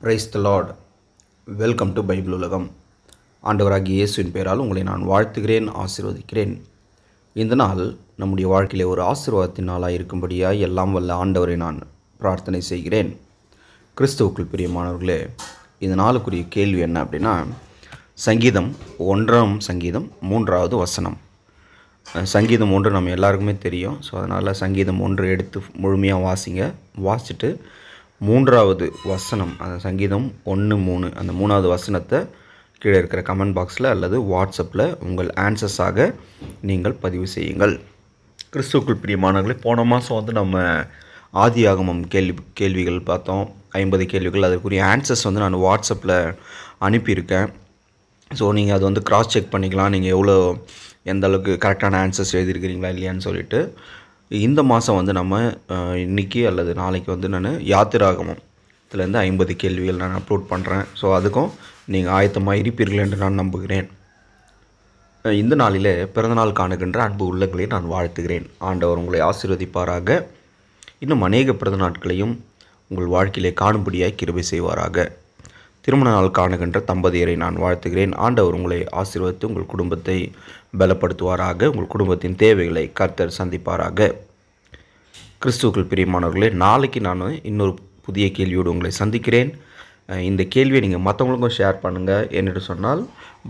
Praise the Lord welcome to Bible உலகம் ஆண்டவராகிய இயேசுவின் பெயரால் உங்களை நான் வாழ்த்துகிறேன் ஆசிர்வதிக்கிறேன். இந்த நாள் நம்முடைய வாழ்க்கையிலே ஒரு ஆசீர்வாதத்தின் நாளாக இருக்கும்படியாக எல்லாம் வல்ல ஆண்டவரை நான் பிரார்த்தனை செய்கிறேன். கிறிஸ்துவுக்குள் பிரியமானவர்களே இந்த நாளுக்குரிய கேள்வி என்ன அப்படின்னா சங்கீதம் ஒன்றாம் சங்கீதம் மூன்றாவது வசனம். சங்கீதம் ஒன்று நம்ம எல்லாருக்குமே தெரியும். ஸோ அதனால் சங்கீதம் ஒன்று எடுத்து முழுமையாக வாசிங்க. வாசிச்சுட்டு மூன்றாவது வசனம் அந்த சங்கீதம் ஒன்று மூணு அந்த மூணாவது வசனத்தை கீழே இருக்கிற கமெண்ட் பாக்ஸில் அல்லது வாட்ஸ்அப்பில் உங்கள் ஆன்சர்ஸாக நீங்கள் பதிவு செய்யுங்கள். கிறிஸ்துவுக்குள் பிரியமானவர்களே போன மாதம் வந்து நம்ம ஆதியாகமம் கேள்வி கேள்விகள் பார்த்தோம். ஐம்பது கேள்விகள் அதற்குரிய ஆன்சர்ஸ் வந்து நான் வாட்ஸ்அப்பில் அனுப்பியிருக்கேன். ஸோ நீங்கள் அது வந்து கிராஸ் செக் பண்ணிக்கலாம். நீங்கள் எவ்வளோ எந்த அளவுக்கு கரெக்டான ஆன்சர்ஸ் எழுதியிருக்கிறீங்களா இல்லையான்னு சொல்லிட்டு இந்த மாதம் வந்து நம்ம இன்றைக்கி இன்னைக்கு அல்லது நாளைக்கு வந்து நான் யாத்திராகமம் இதுலேருந்து ஐம்பது கேள்விகள் நான் அப்லோட் பண்ணுறேன் ஸோ அதுக்கும் நீங்கள் ஆயத்தமாக இருப்பீர்கள் என்று நான் நம்புகிறேன். இந்த நாளில் பிறந்தநாள் காணுகின்ற அன்பு உள்ளங்களை நான் வாழ்த்துகிறேன். ஆண்டவர் உங்களை ஆசீர்வதிப்பாராக. இன்னும் அநேக பிறந்த நாட்களையும் உங்கள் வாழ்க்கையிலே காணும்படியாக கிருபை செய்வாராக. திருமண நாள் காணுகின்ற தம்பதியரை நான் வாழ்த்துகிறேன். ஆண்டவர் உங்களை ஆசீர்வதித்து உங்கள் குடும்பத்தை பலப்படுத்துவாராக. உங்கள் குடும்பத்தின் தேவைகளை கர்த்தர் சந்திப்பாராக. கிறிஸ்துவுக்குள் பிரியமானவர்களே நாளைக்கு நான் இன்னொரு புதிய கேள்வியோடு உங்களை சந்திக்கிறேன். இந்த கேள்வியை நீங்கள் மற்றவங்களுக்கும் ஷேர் பண்ணுங்கள் என்னென்று சொன்னால்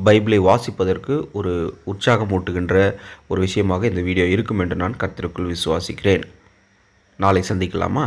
பைபிளை வாசிப்பதற்கு ஒரு உற்சாகமூட்டுகின்ற ஒரு விஷயமாக இந்த வீடியோ இருக்கும் என்று நான் கர்த்தருக்குள் விசுவாசிக்கிறேன். நாளை சந்திக்கலாமா?